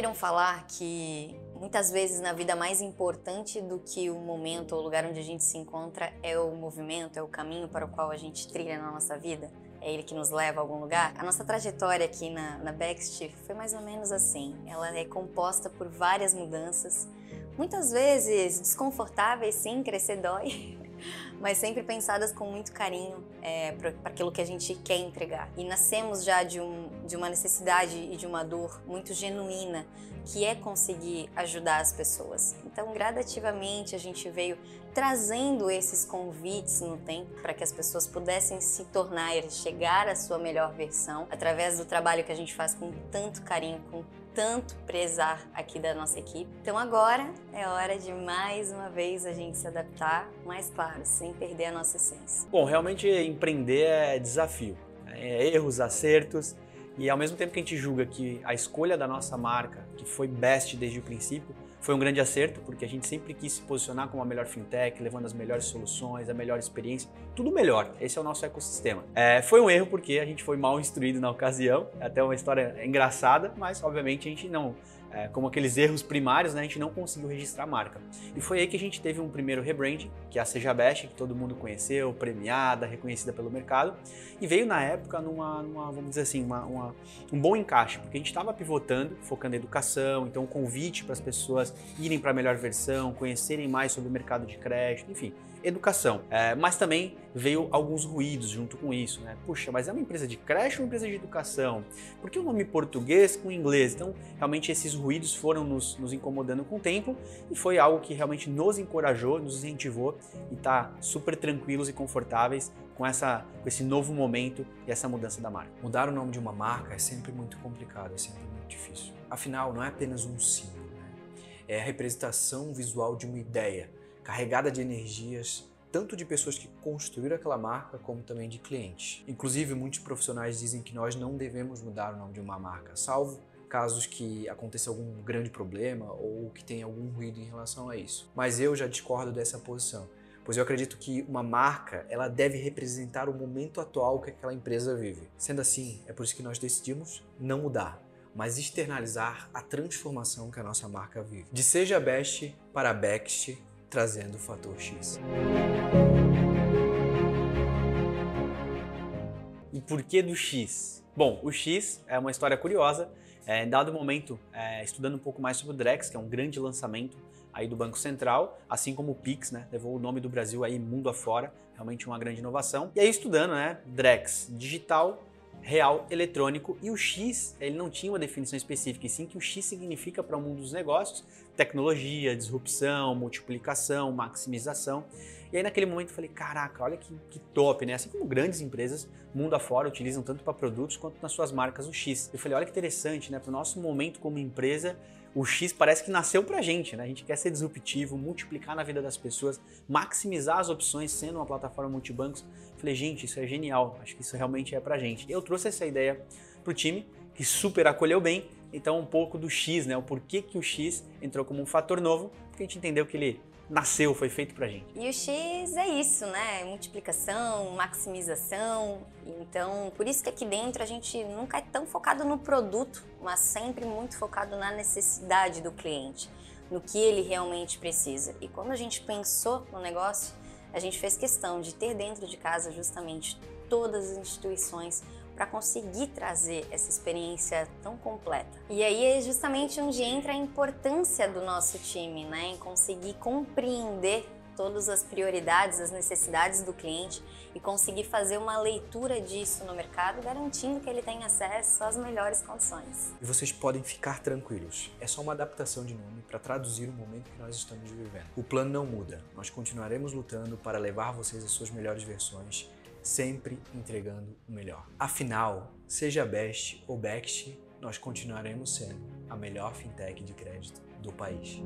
ouviram falar que muitas vezes na vida mais importante do que o momento ou o lugar onde a gente se encontra é o movimento, é o caminho para o qual a gente trilha na nossa vida? É ele que nos leva a algum lugar? A nossa trajetória aqui na, na Bext foi mais ou menos assim. Ela é composta por várias mudanças, muitas vezes desconfortáveis, sim, crescer dói. Mas sempre pensadas com muito carinho é, para aquilo que a gente quer entregar. E nascemos já de, um, de uma necessidade e de uma dor muito genuína, que é conseguir ajudar as pessoas. Então, gradativamente, a gente veio trazendo esses convites no tempo para que as pessoas pudessem se tornar e chegar à sua melhor versão através do trabalho que a gente faz com tanto carinho, com tanto prezar aqui da nossa equipe. Então agora é hora de mais uma vez a gente se adaptar, mas claro, sem perder a nossa essência. Bom, realmente empreender é desafio, né? é erros, acertos. E ao mesmo tempo que a gente julga que a escolha da nossa marca, que foi best desde o princípio, foi um grande acerto, porque a gente sempre quis se posicionar como a melhor fintech, levando as melhores soluções, a melhor experiência, tudo melhor. Esse é o nosso ecossistema. É, foi um erro porque a gente foi mal instruído na ocasião, é até uma história engraçada, mas obviamente a gente não é, como aqueles erros primários, né, a gente não conseguiu registrar a marca. E foi aí que a gente teve um primeiro rebranding, que é a Seja Best, que todo mundo conheceu, premiada, reconhecida pelo mercado, e veio na época numa, numa vamos dizer assim, uma, uma, um bom encaixe, porque a gente estava pivotando, focando em educação, então um convite para as pessoas irem para a melhor versão, conhecerem mais sobre o mercado de crédito, enfim, educação. É, mas também veio alguns ruídos junto com isso, né? Puxa, mas é uma empresa de creche ou uma empresa de educação? Por que o nome português com inglês? Então, realmente esses ruídos foram nos, nos incomodando com o tempo e foi algo que realmente nos encorajou, nos incentivou e tá super tranquilos e confortáveis com, essa, com esse novo momento e essa mudança da marca. Mudar o nome de uma marca é sempre muito complicado, é sempre muito difícil. Afinal, não é apenas um símbolo, né? é a representação visual de uma ideia carregada de energias, tanto de pessoas que construíram aquela marca, como também de clientes. Inclusive, muitos profissionais dizem que nós não devemos mudar o nome de uma marca, salvo casos que aconteça algum grande problema ou que tenha algum ruído em relação a isso. Mas eu já discordo dessa posição, pois eu acredito que uma marca ela deve representar o momento atual que aquela empresa vive. Sendo assim, é por isso que nós decidimos não mudar, mas externalizar a transformação que a nossa marca vive. De Seja Best para Bext, trazendo o fator X. E por que do X? Bom, o X é uma história curiosa. É, em dado momento, é, estudando um pouco mais sobre o Drex, que é um grande lançamento aí do Banco Central, assim como o Pix, né, levou o nome do Brasil aí mundo afora, realmente uma grande inovação. E aí estudando, né, Drex, digital, real, eletrônico e o X, ele não tinha uma definição específica, e sim que o X significa para o mundo dos negócios tecnologia, disrupção, multiplicação, maximização. E aí naquele momento eu falei, caraca, olha que, que top, né? Assim como grandes empresas, mundo afora, utilizam tanto para produtos quanto nas suas marcas o X. Eu falei, olha que interessante, né? Para o nosso momento como empresa, o X parece que nasceu pra gente, né? A gente quer ser disruptivo, multiplicar na vida das pessoas, maximizar as opções sendo uma plataforma multibancos. Falei, gente, isso é genial, acho que isso realmente é pra gente. Eu trouxe essa ideia pro time, que super acolheu bem, então um pouco do X, né? O porquê que o X entrou como um fator novo, porque a gente entendeu que ele nasceu, foi feito pra gente. E o X é isso, né? Multiplicação, maximização. Então, por isso que aqui dentro a gente nunca é tão focado no produto, mas sempre muito focado na necessidade do cliente, no que ele realmente precisa. E quando a gente pensou no negócio, a gente fez questão de ter dentro de casa justamente todas as instituições para conseguir trazer essa experiência tão completa. E aí é justamente onde entra a importância do nosso time, né, em conseguir compreender todas as prioridades, as necessidades do cliente e conseguir fazer uma leitura disso no mercado, garantindo que ele tenha acesso às melhores condições. E vocês podem ficar tranquilos. É só uma adaptação de nome para traduzir o momento que nós estamos vivendo. O plano não muda. Nós continuaremos lutando para levar vocês as suas melhores versões sempre entregando o melhor. Afinal, seja Best ou Bext, nós continuaremos sendo a melhor fintech de crédito do país.